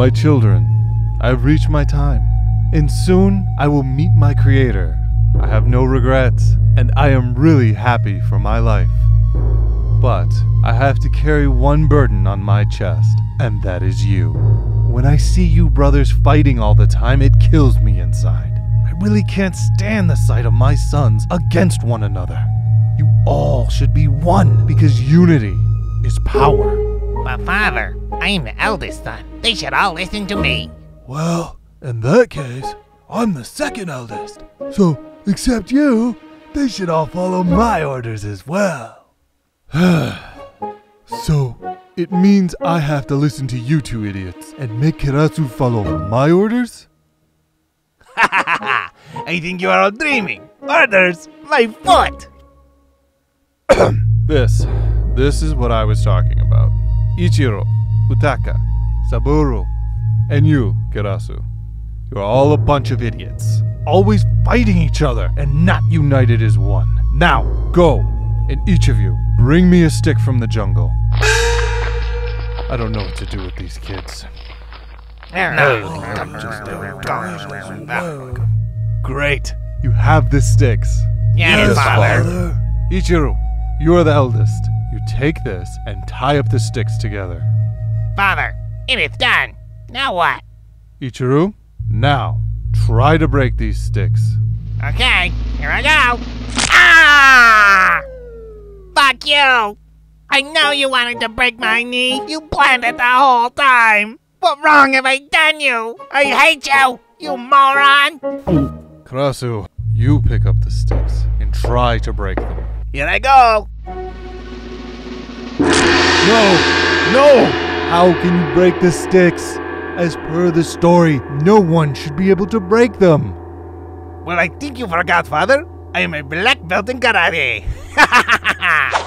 My children, I have reached my time, and soon I will meet my Creator. I have no regrets, and I am really happy for my life. But I have to carry one burden on my chest, and that is you. When I see you brothers fighting all the time, it kills me inside. I really can't stand the sight of my sons against one another. You all should be one because unity is power. But father, I am the eldest son. They should all listen to me. Well, in that case, I'm the second eldest. So, except you, they should all follow my orders as well. So, it means I have to listen to you two idiots and make Kirasu follow my orders? I think you are all dreaming. Orders, my foot. This, this is what I was talking about. Ichiro, Utaka, Saburo, and you, Kirasu. You're all a bunch of idiots. Always fighting each other and not united as one. Now, go! And each of you, bring me a stick from the jungle. I don't know what to do with these kids. Great! You have the sticks. Yes, father. Ichiro, you are the eldest. You take this and tie up the sticks together. Father, it is done. Now what? Ichiro, now try to break these sticks. Okay, here I go. Ah! Fuck you! I know you wanted to break my knee. You planned it the whole time. What wrong have I done you? I hate you, you moron! Krasu, you pick up the sticks and try to break them. Here I go. No! No! How can you break the sticks? As per the story, no one should be able to break them. Well, I think you forgot, father. I am a black belt in karate.